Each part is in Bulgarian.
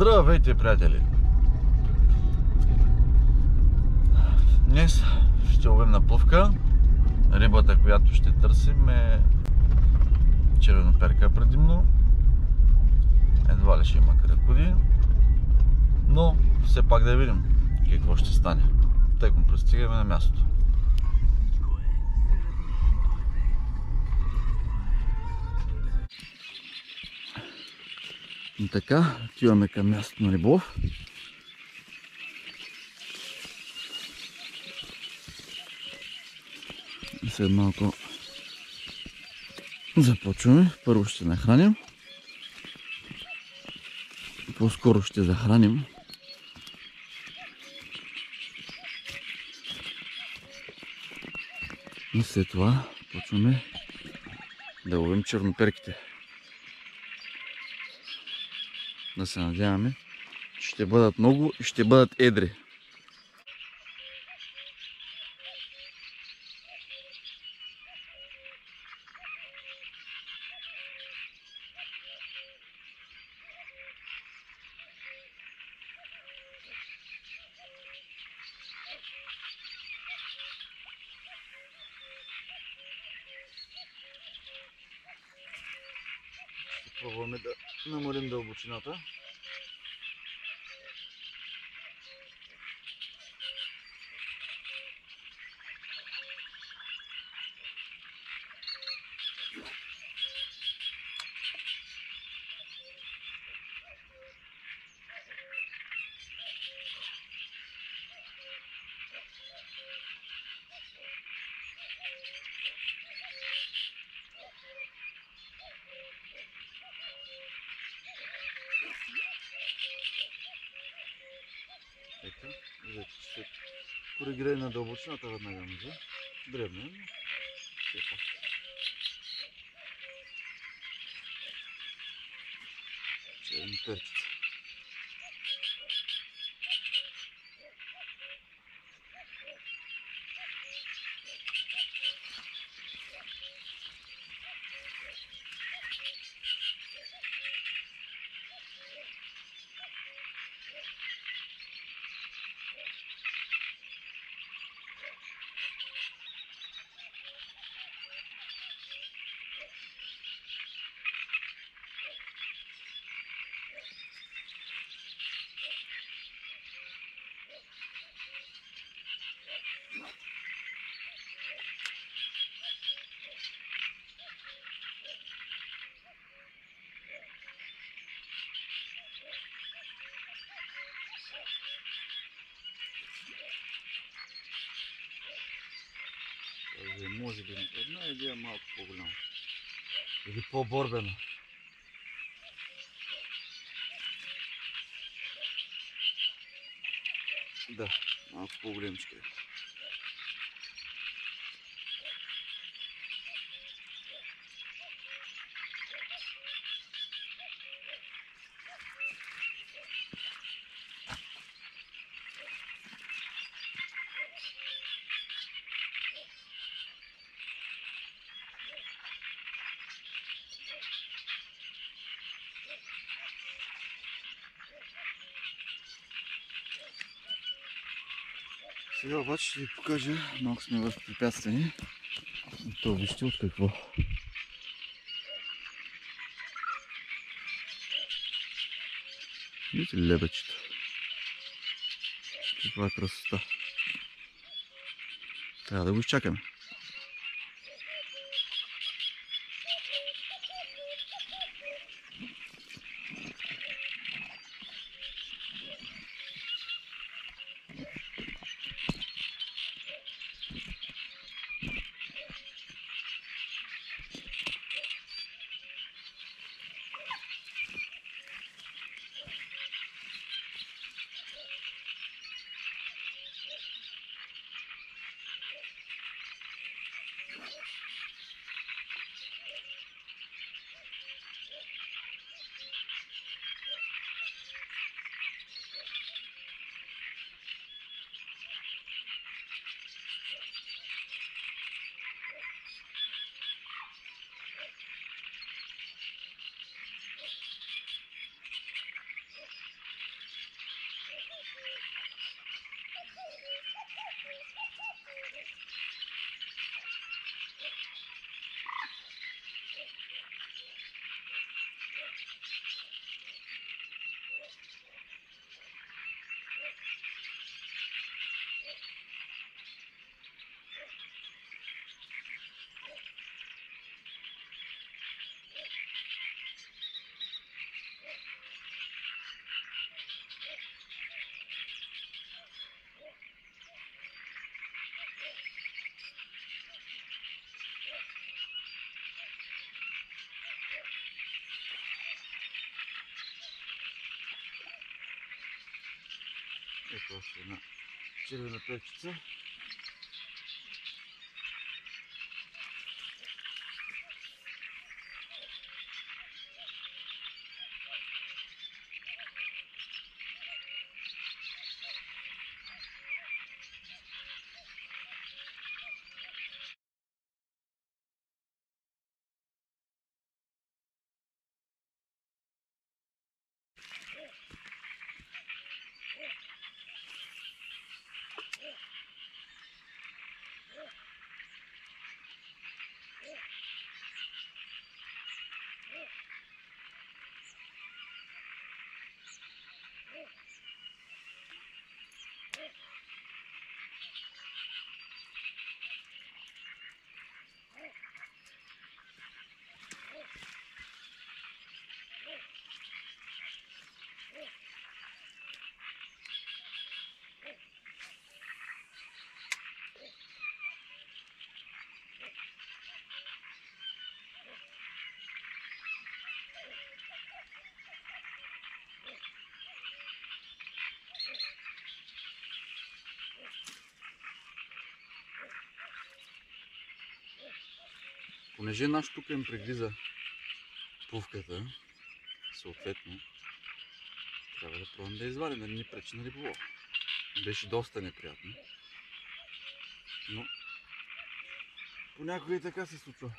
Здравейте, приятели! Днес ще ловим на плъвка. Рибата, която ще търсим е червеноперка предимно. Едва ли ще има кракоди. Но все пак да видим какво ще стане. Тъкмо пристигаме на мястото. Така, отиваме към мястото на риболов. След малко започваме. Първо ще нахраним. По-скоро ще захраним. И след това почваме да ловим черноперките. Да се надяваме, че ще бъдат много и ще бъдат едри. Ще пробваме да намалим дълбочината. Коригираме на дълбочината веднага може. Дребно е, но все пак. Черни перчици. Тази може би една идея малко по-голяма. Или по-борбена. Да, малко по-големичка е. Сега обаче ще ви покажа, малко сме възпрепятствани. То вижте от какво. Видите ли лебечето? Каква е красота. Трябва да го изчакаме. просто на червонопечиця. Понеже наш тук им прегриза пувката, съответно, трябва да пробвам да извадим, да ни пречи на риболов. Беше доста неприятно. Но понякога и така се случва.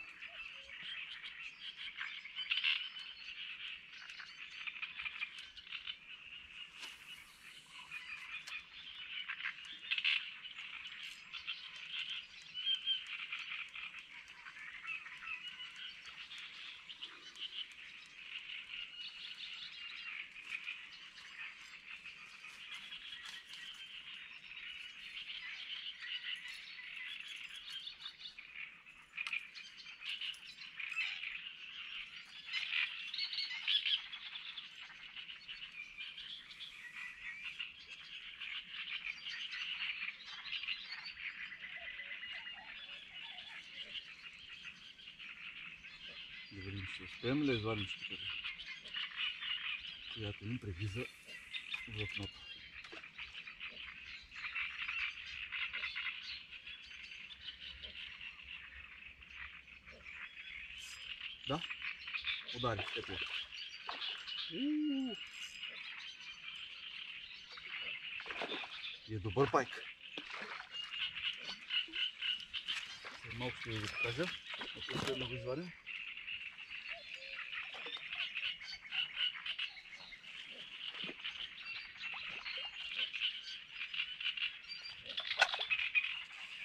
Да видим, ще успеем ли да извадим щуката, която ни превиза влакното. Да, удари, ето. Уу. И е добър пайк. След малко ще ви го покажа, ако успеем да го извадим.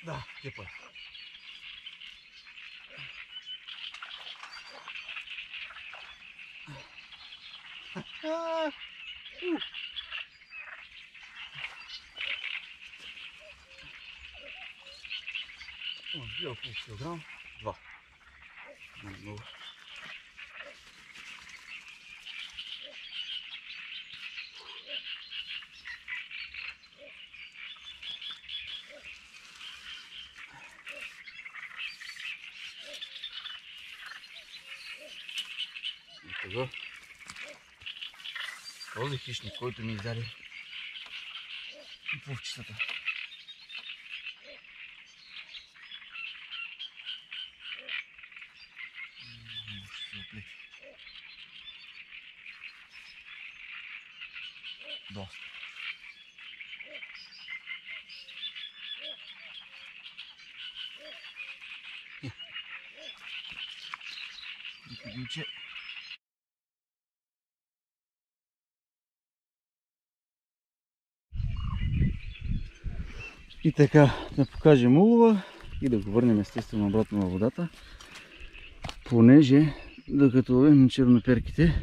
Da, je pa. Ah, uh. On vit un хищник, който ми издаде се оплети. Доста. Приключи. И така, да покажем улова и да го върнем естествено обратно във водата. Понеже, докато ловим черноперките,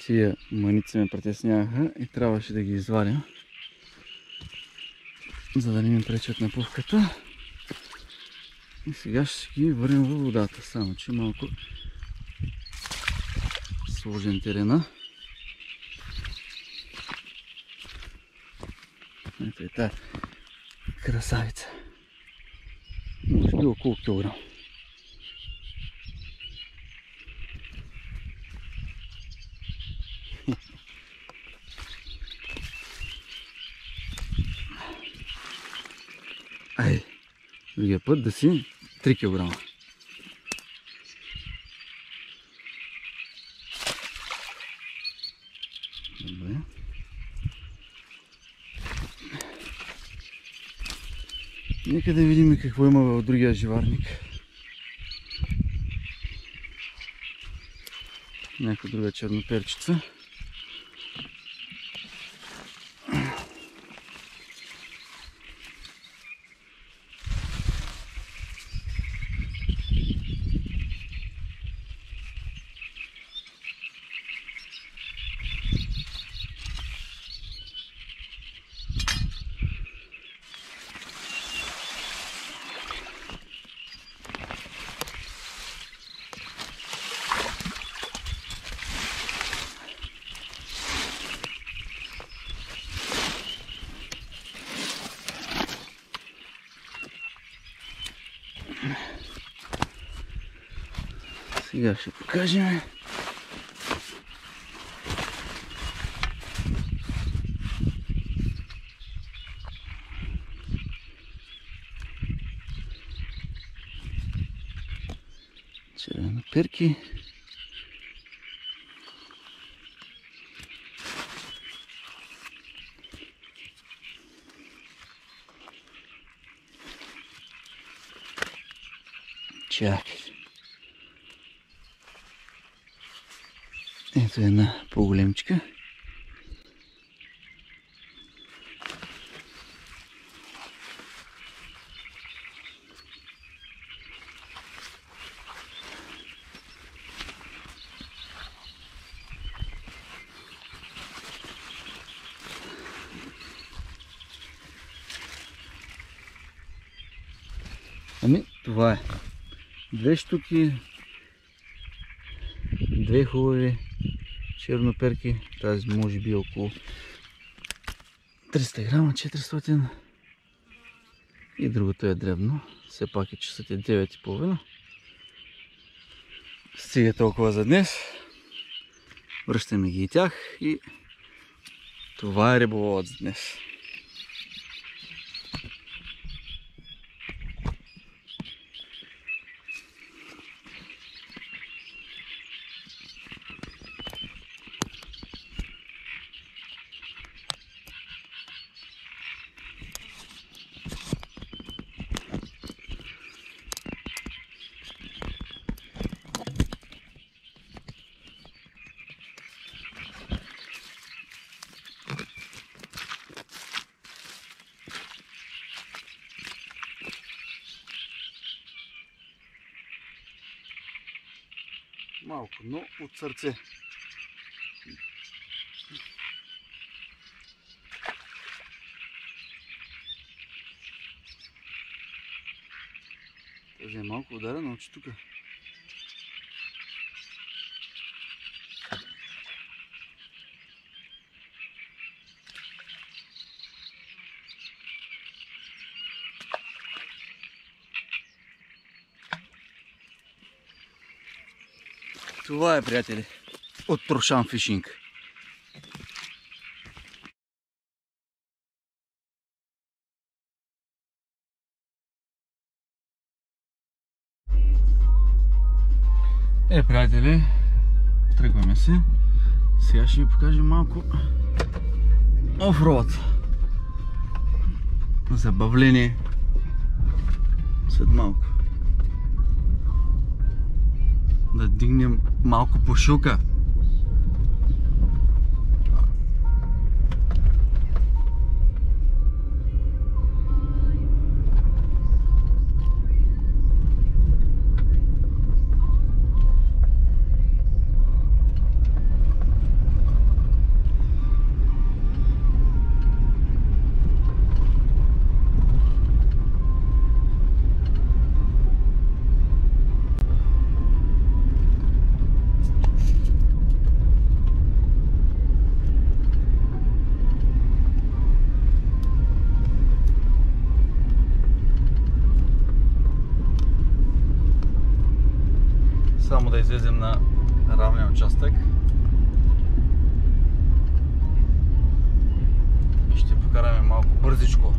тия маници ме притесняваха и трябваше да ги извадя, за да не ми пречат на пувката. И сега ще ги върнем във водата, само че малко сложен терена. Ето е тая красавица. Може би около килограм. Ай, другия път да си 3 кг. Нека да видим какво има в другия живарник. Някаква друга черноперчица. Сега ще покажем. Червено перки. Ето една по-големчика. Ами, това е. Две штуки, две хубави черноперки. Тази може би е около 300 грама, 400. И другото е дребно. Все пак е часът е 9.30. Стига толкова за днес. Връщаме ги и тях и това е риболовът за днес. Малко, но от сърце. Тази е малко ударена, очи тук. Това е, приятели, от Трошан Фишинг. Е, приятели, тръгваме се. Сега ще ви покажем малко офроад. Забавление. След малко. Да дигнем малко пошука. Само да излезем на равния участък. И ще покараме малко бързичко.